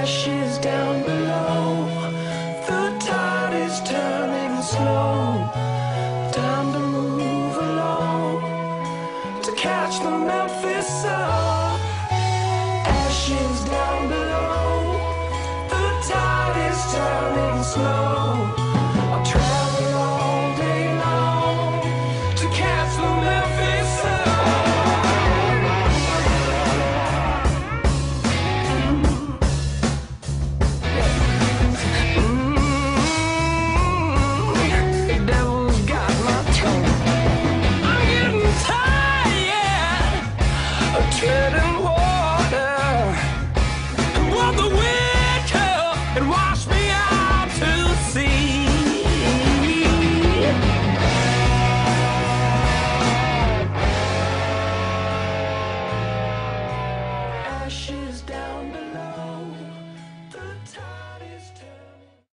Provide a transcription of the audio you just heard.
Ashes down below. The tide is turning slow. Time to move along to catch the Memphis sun.